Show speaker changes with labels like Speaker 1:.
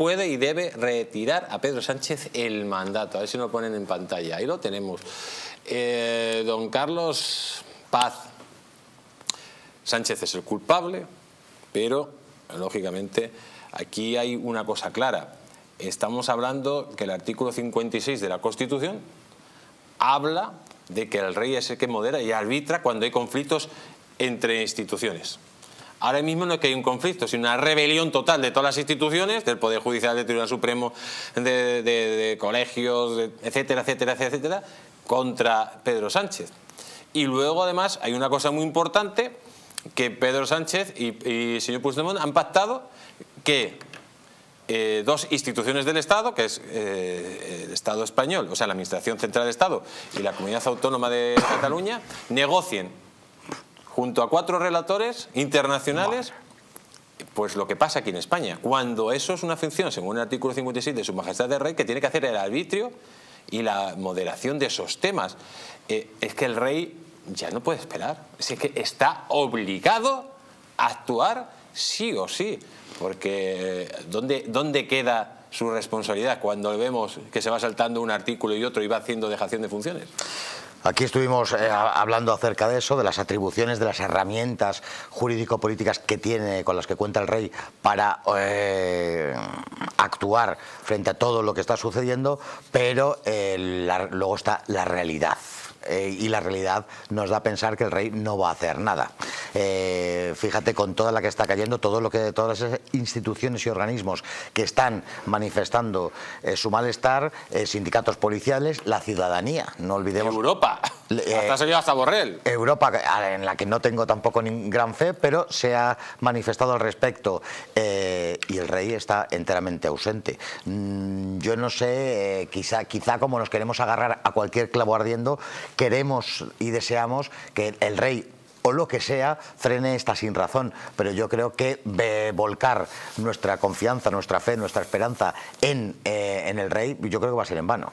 Speaker 1: puede y debe retirar a Pedro Sánchez el mandato. A ver si lo ponen en pantalla. Ahí lo tenemos. Eh, don Carlos Paz. Sánchez es el culpable, pero lógicamente aquí hay una cosa clara. Estamos hablando que el artículo 56 de la Constitución habla de que el rey es el que modera y arbitra cuando hay conflictos entre instituciones. Ahora mismo no es que hay un conflicto, sino una rebelión total de todas las instituciones, del Poder Judicial, del Tribunal Supremo, de, colegios, etcétera, etcétera, etcétera, contra Pedro Sánchez. Y luego, además, hay una cosa muy importante, que Pedro Sánchez y, el señor Puigdemont han pactado que eh, dos instituciones del Estado, que es eh, el Estado español, o sea, la Administración Central del Estado y la Comunidad Autónoma de Cataluña, negocien junto a cuatro relatores internacionales pues lo que pasa aquí en España. Cuando eso es una función, según el artículo 56 de Su Majestad del Rey, que tiene que hacer el arbitrio y la moderación de esos temas. Eh, es que el rey ya no puede esperar. Es que está obligado a actuar sí o sí porque ¿dónde, ¿dónde queda su responsabilidad cuando vemos que se va saltando un artículo y otro y va haciendo dejación de funciones?
Speaker 2: Aquí estuvimos eh, hablando acerca de eso, de las atribuciones, de las herramientas jurídico-políticas que tiene, con las que cuenta el rey para eh, actuar frente a todo lo que está sucediendo, pero eh, luego está la realidad. Y la realidad nos da a pensar que el rey no va a hacer nada. Eh, fíjate con toda la que está cayendo, todo lo que todas las instituciones y organismos que están manifestando eh, su malestar, sindicatos policiales, la ciudadanía, no olvidemos.
Speaker 1: Europa. hasta se hasta Borrell.
Speaker 2: Europa, en la que no tengo tampoco ni gran fe, pero se ha manifestado al respecto y el rey está enteramente ausente. Mm, yo no sé, quizá, quizá como nos queremos agarrar a cualquier clavo ardiendo, queremos y deseamos que el rey o lo que sea, frene esta sin razón. Pero yo creo que volcar nuestra confianza, nuestra fe, nuestra esperanza en, eh, en el rey, yo creo que va a ser en vano.